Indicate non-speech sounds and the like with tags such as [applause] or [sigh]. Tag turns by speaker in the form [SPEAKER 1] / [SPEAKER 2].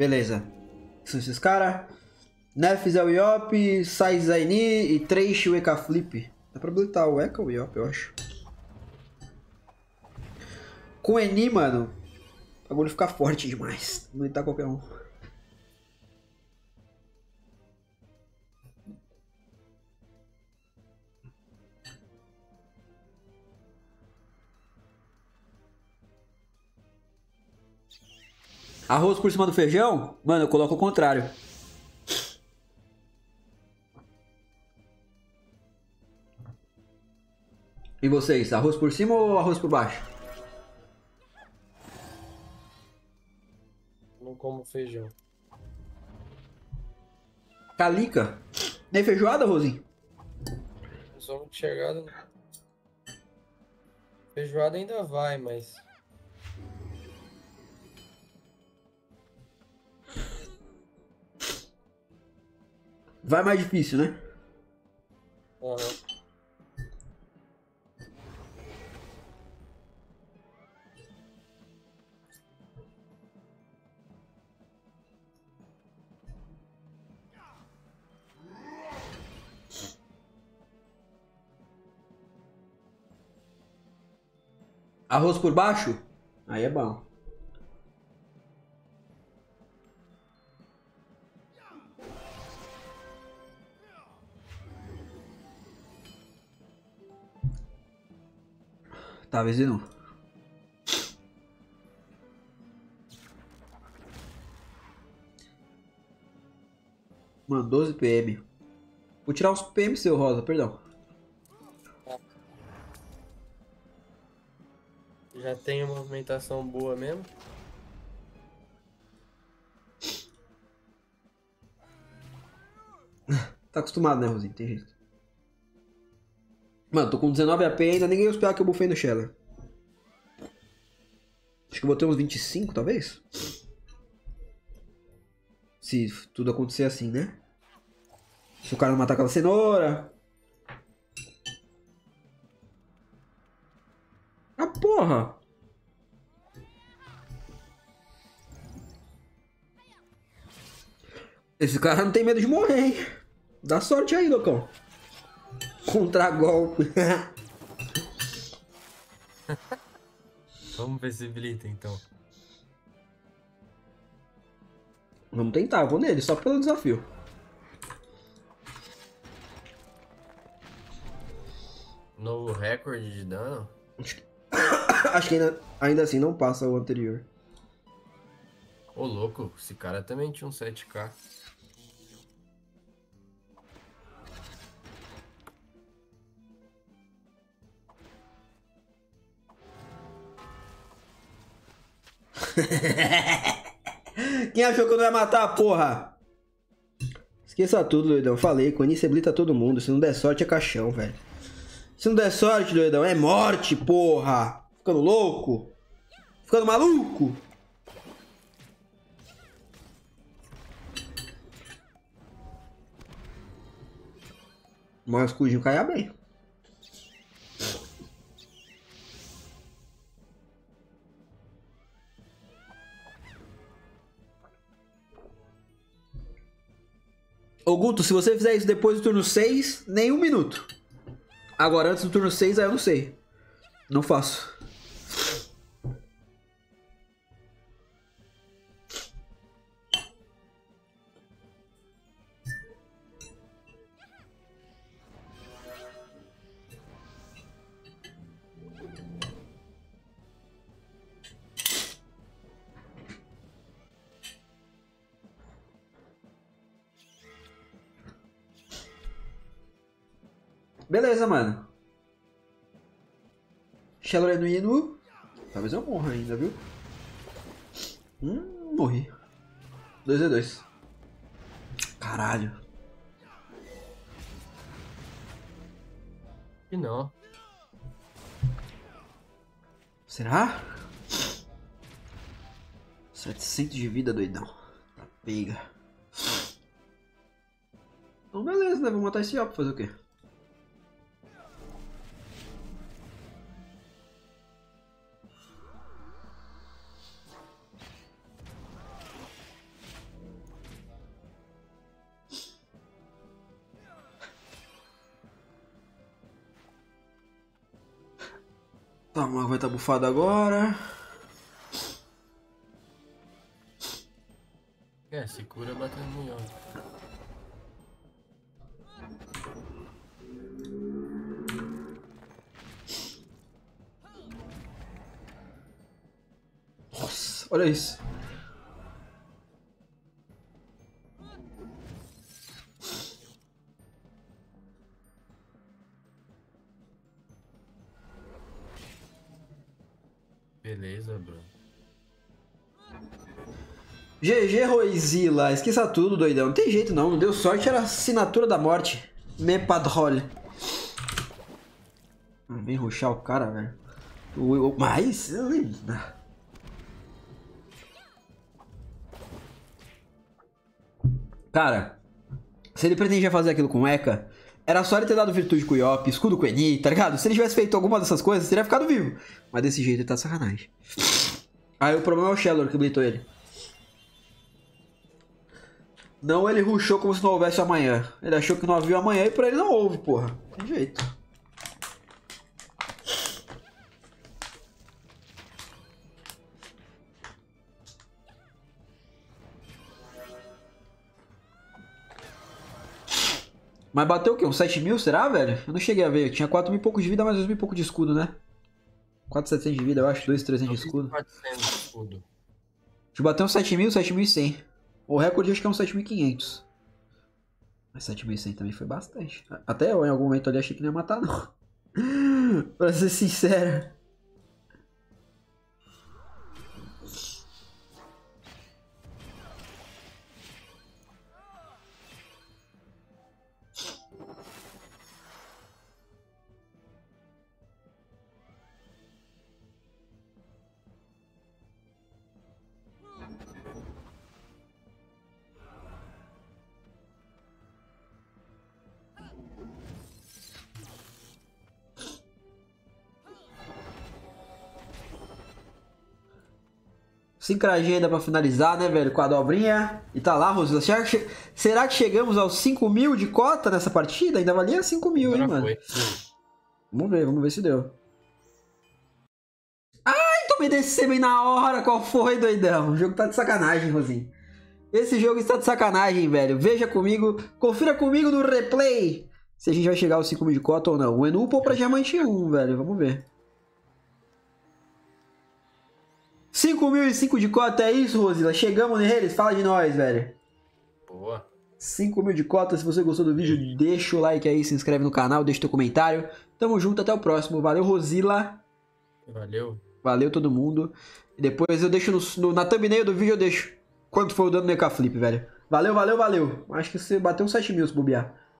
[SPEAKER 1] Beleza. São esses caras. Nefis é o Iop, Sai Zaini e 3 o Eka Flip. Dá pra habilitar o Eka ou o Iop, eu acho. Com Eni, mano, o bagulho fica forte demais. Tá qualquer um. Arroz por cima do feijão? Mano, eu coloco o contrário. E vocês, arroz por cima ou arroz por baixo?
[SPEAKER 2] Não como feijão.
[SPEAKER 1] Calica. Nem feijoada, Rosinho?
[SPEAKER 2] Eu sou muito chegado. Feijoada ainda vai, mas.
[SPEAKER 1] Vai mais difícil, né?
[SPEAKER 2] Aham.
[SPEAKER 1] Arroz por baixo? Aí é bom. Tá, vizinho. Mano, 12 PM. Vou tirar os PM, seu Rosa, perdão.
[SPEAKER 2] Já tem uma movimentação boa mesmo. [laughs]
[SPEAKER 1] Tá acostumado, né, Rosinho? Tem jeito. Mano, tô com 19 AP ainda nem ganhei que eu bufei no Sheller. Acho que eu vou ter uns 25, talvez? Se tudo acontecer assim, né? Se o cara não matar aquela cenoura. Ah, porra! Esse cara não tem medo de morrer, hein? Dá sorte aí, loucão. Contra-golpe. [laughs]
[SPEAKER 2] Vamos ver se habilita então.
[SPEAKER 1] Vamos tentar, vou nele, só pelo desafio.
[SPEAKER 2] Novo recorde de dano?
[SPEAKER 1] Acho que [coughs] ainda, ainda assim não passa o anterior.
[SPEAKER 2] Ô louco, esse cara também tinha um 7k. [laughs]
[SPEAKER 1] Quem achou que eu não ia matar, porra? Esqueça tudo, doidão. Falei, com Anice habilita todo mundo. Se não der sorte, é caixão, velho. Se não der sorte, doidão, é morte, porra. Ficando louco? Ficando maluco? Mas o escudinho caia bem. Ô Guto, se você fizer isso depois do turno 6, nem um minuto. Agora, antes do turno 6, aí eu não sei. Não faço. Beleza, mano. Shallow no Inu. Talvez eu morra ainda, viu? Hum, morri. 2v2. Caralho.
[SPEAKER 2] E não.
[SPEAKER 1] Será? 700 de vida, doidão. Tá pega. Então beleza, né? Vou matar esse Op, fazer o quê? Tá, mago vai estar tá bufado agora.
[SPEAKER 2] É, se cura batendo no Young.
[SPEAKER 1] Nossa, olha isso.
[SPEAKER 2] Beleza, Bruno.
[SPEAKER 1] GG Roizila, esqueça tudo, doidão. Não tem jeito não, não deu sorte, era assinatura da morte. Me padrole. Ah, vem ruxar o cara, velho. Mas. Cara, se ele pretendia fazer aquilo com o Eka, era só ele ter dado virtude com o Yop, escudo com o Eni, tá ligado? Se ele tivesse feito alguma dessas coisas, teria ficado vivo. Mas desse jeito ele tá sacanagem. Aí o problema é o Shellor que blitou ele. Não ele ruxou como se não houvesse amanhã. Ele achou que não havia amanhã e pra ele não houve, porra. Tem jeito. Mas bateu o quê? Uns 7 mil, será, velho? Eu não cheguei a ver. Eu tinha 4 mil e pouco de vida, mas 2 mil e pouco de escudo, né? 4,700 de vida, eu acho. 2,300 de escudo. 400 de escudo. Deixa eu bater uns 7 mil, 7.100. O recorde acho que é uns 7.500. Mas 7.100 também foi bastante. Até eu, em algum momento ali, achei que não ia matar, não. [laughs] pra ser sincero. Sincragia pra finalizar, né, velho? Com a dobrinha. E tá lá, Rosila. Será que chegamos aos 5 mil de cota nessa partida? Ainda valia 5 mil, hein, mano? Foi. Vamos ver, vamos ver se deu. Ai, tomei DC bem na hora. Qual foi, doidão? O jogo tá de sacanagem, Rosinho. Esse jogo está de sacanagem, velho. Veja comigo, confira comigo no replay se a gente vai chegar aos 5 mil de cota ou não. O Enu pra Diamante 1, velho. Vamos ver. 5.005 de cota, é isso, Rosila? Chegamos neles? Fala de nós, velho.
[SPEAKER 2] Boa.
[SPEAKER 1] 5 mil de cota. Se você gostou do vídeo, deixa o like aí, se inscreve no canal, deixa teu comentário. Tamo junto, até o próximo. Valeu, Rosila.
[SPEAKER 2] Valeu.
[SPEAKER 1] Valeu todo mundo. E depois eu deixo no, no, na thumbnail do vídeo, eu deixo quanto foi o dano no EK Flip, velho. Valeu, valeu, valeu. Acho que você bateu uns 7 mil se bobear.